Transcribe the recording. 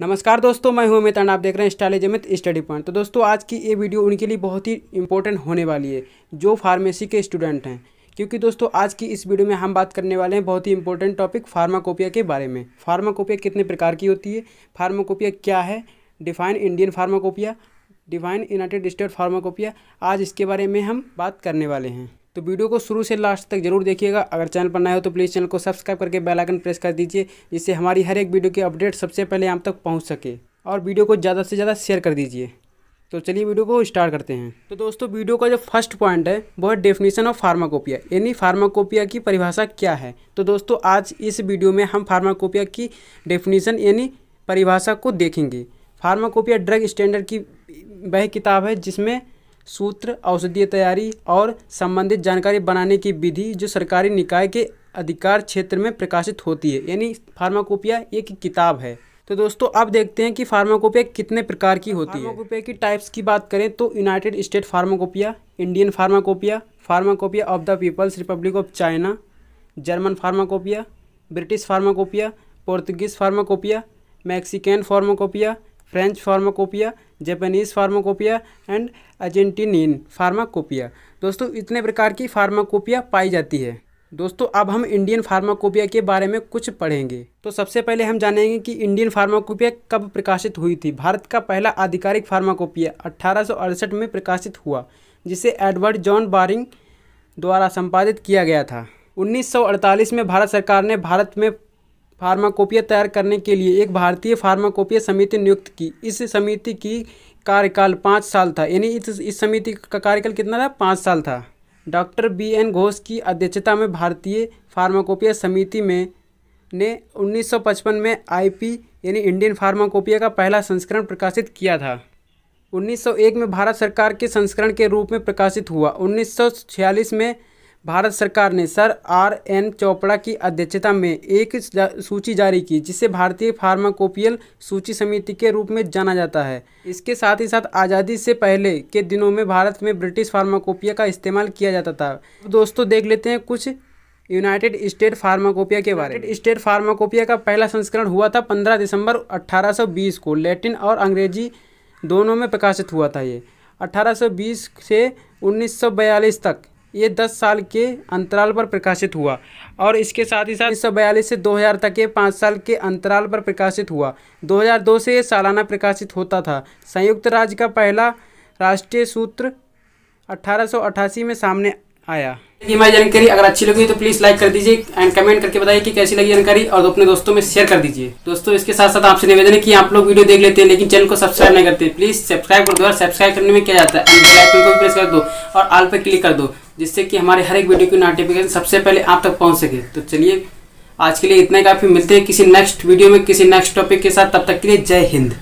नमस्कार दोस्तों, मैं हूँ अमित आप देख रहे हैं स्टाइल अमित स्टडी पॉइंट तो दोस्तों, आज की ये वीडियो उनके लिए बहुत ही इंपॉर्टेंट होने वाली है, जो फार्मेसी के स्टूडेंट हैं। क्योंकि दोस्तों, आज की इस वीडियो में हम बात करने वाले हैं बहुत ही इंपॉर्टेंट टॉपिक फार्माकोपिया के बारे में। फार्माकोपिया कितने प्रकार की होती है? फार्माकोपिया क्या है? Define Indian pharmacopoeia define United State pharmacopoeia आज इसके बारे में हम बात करने वाले हैं। तो वीडियो को शुरू से लास्ट तक ज़रूर देखिएगा। अगर चैनल पर नए हो तो प्लीज़ चैनल को सब्सक्राइब करके बेल आइकन प्रेस कर दीजिए, जिससे हमारी हर एक वीडियो की अपडेट सबसे पहले आप तक पहुँच सके। और वीडियो को ज़्यादा से ज़्यादा शेयर कर दीजिए। तो चलिए वीडियो को स्टार्ट करते हैं। तो दोस्तों, वीडियो का जो फ़र्स्ट पॉइंट है, वो है डेफिनेशन ऑफ़ फार्माकोपिया यानी फार्माकोपिया की परिभाषा क्या है? तो दोस्तों, आज इस वीडियो में हम फार्माकोपिया की डेफिनेशन यानी परिभाषा को देखेंगे। फार्माकोपिया ड्रग स्टैंडर्ड की वह किताब है जिसमें सूत्र, औषधीय तैयारी और संबंधित जानकारी बनाने की विधि जो सरकारी निकाय के अधिकार क्षेत्र में प्रकाशित होती है, यानी फार्माकोपिया एक किताब है। तो दोस्तों, अब देखते हैं कि फार्माकोपिया कितने प्रकार की होती है। फार्माकोपिया की टाइप्स की बात करें तो United State pharmacopoeia Indian pharmacopoeia pharmacopoeia of the People's Republic of China German pharmacopoeia British pharmacopoeia Portuguese pharmacopoeia Mexican pharmacopoeia French pharmacopoeia, Japanese pharmacopoeia and Argentinian pharmacopoeia. दोस्तों, इतने प्रकार की फार्माकोपिया पाई जाती है। दोस्तों, अब हम इंडियन फार्माकोपिया के बारे में कुछ पढ़ेंगे। तो सबसे पहले हम जानेंगे कि इंडियन फार्माकोपिया कब प्रकाशित हुई थी। भारत का पहला आधिकारिक फार्माकोपिया अट्ठारह में प्रकाशित हुआ, जिसे एडवर्ड जॉन बारिंग द्वारा संपादित किया गया था। 1948 में भारत सरकार ने भारत में फार्माकोपिया तैयार करने के लिए एक भारतीय फार्माकोपिया समिति नियुक्त की। इस समिति की कार्यकाल पाँच साल था। यानी इस इस समिति का कार्यकाल कितना था? पाँच साल था। डॉक्टर बी एन घोष की अध्यक्षता में भारतीय फार्माकोपिया समिति में ने 1955 में आईपी, यानी इंडियन फार्माकोपिया का पहला संस्करण प्रकाशित किया था। 1901 में भारत सरकार के संस्करण के रूप में प्रकाशित हुआ। 1946 में भारत सरकार ने सर आर एन चोपड़ा की अध्यक्षता में एक सूची जारी की, जिसे भारतीय फार्माकोपियल सूची समिति के रूप में जाना जाता है। इसके साथ ही साथ आज़ादी से पहले के दिनों में भारत में ब्रिटिश फार्माकोपिया का इस्तेमाल किया जाता था। दोस्तों देख लेते हैं कुछ यूनाइटेड स्टेट फार्माकोपिया के बारे में। स्टेट फार्माकोपिया का पहला संस्करण हुआ था पंद्रह दिसंबर 1820 को। लैटिन और अंग्रेज़ी दोनों में प्रकाशित हुआ था ये। 1820 से 1942 तक ये दस साल के अंतराल पर प्रकाशित हुआ और इसके साथ ही साथ उन्नीस सौ बयालीस से 2000 तक के पाँच साल के अंतराल पर प्रकाशित हुआ। 2002 से ये सालाना प्रकाशित होता था। संयुक्त राज्य का पहला राष्ट्रीय सूत्र अट्ठारह में सामने आया। ये हमारी जानकारी अगर अच्छी लगी तो प्लीज़ लाइक कर दीजिए एंड कमेंट करके बताइए कि कैसी लगी जानकारी और अपने दोस्तों में शेयर कर दीजिए। दोस्तों इसके साथ साथ आपसे निवेदन है कि आप लोग वीडियो देख लेते हैं लेकिन चैनल को सब्सक्राइब नहीं करते। प्लीज़ सब्सक्राइब कर दो और सब्सक्राइब करने में क्या जाता है? एंड बेल आइकन को प्रेस कर दो और आल पर क्लिक कर दो। जिससे कि हमारे हर एक वीडियो की नोटिफिकेशन सबसे पहले आप तक पहुँच सके। तो चलिए, आज के लिए इतना काफ़ी। मिलते हैं किसी नेक्स्ट वीडियो में, किसी नेक्स्ट टॉपिक के साथ। तब तक के लिए जय हिंद।